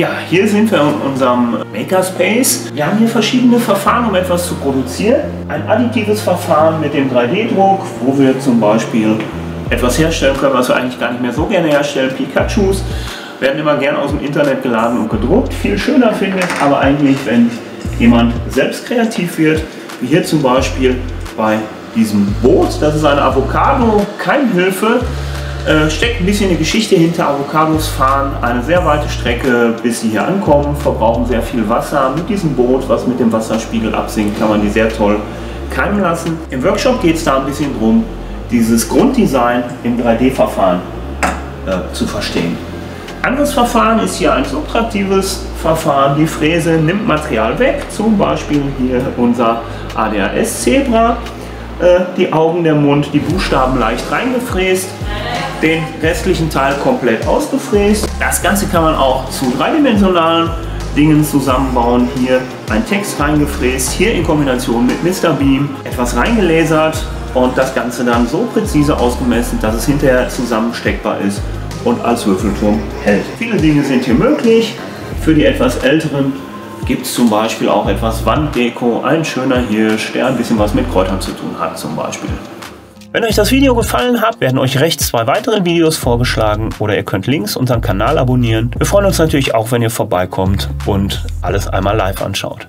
Ja, hier sind wir in unserem Makerspace. Wir haben hier verschiedene Verfahren, um etwas zu produzieren. Ein additives Verfahren mit dem 3D-Druck, wo wir zum Beispiel etwas herstellen können, was wir eigentlich gar nicht mehr so gerne herstellen. Pikachus werden immer gern aus dem Internet geladen und gedruckt. Viel schöner finde ich aber eigentlich, wenn jemand selbst kreativ wird, wie hier zum Beispiel bei diesem Boot. Das ist eine Avocado, Keimhilfe. Äh, steckt ein bisschen eine Geschichte hinter. Avocados fahren eine sehr weite Strecke, bis sie hier ankommen, verbrauchen sehr viel Wasser. Mit diesem Boot, was mit dem Wasserspiegel absinkt, kann man die sehr toll keimen lassen. Im Workshop geht es da ein bisschen drum, dieses Grunddesign im 3D-Verfahren äh, zu verstehen. Anderes Verfahren ist hier ein subtraktives Verfahren. Die Fräse nimmt Material weg, zum Beispiel hier unser ADHS Zebra. Äh, die Augen, der Mund, die Buchstaben leicht reingefräst, den restlichen Teil komplett ausgefräst. Das Ganze kann man auch zu dreidimensionalen Dingen zusammenbauen. Hier ein Text reingefräst, hier in Kombination mit Mr. Beam etwas reingelasert und das Ganze dann so präzise ausgemessen, dass es hinterher zusammensteckbar ist und als Würfelturm hält. Viele Dinge sind hier möglich. Für die etwas älteren gibt es zum Beispiel auch etwas Wanddeko, ein schöner Hirsch, der ein bisschen was mit Kräutern zu tun hat zum Beispiel. Wenn euch das Video gefallen hat, werden euch rechts zwei weitere Videos vorgeschlagen oder ihr könnt links unseren Kanal abonnieren. Wir freuen uns natürlich auch, wenn ihr vorbeikommt und alles einmal live anschaut.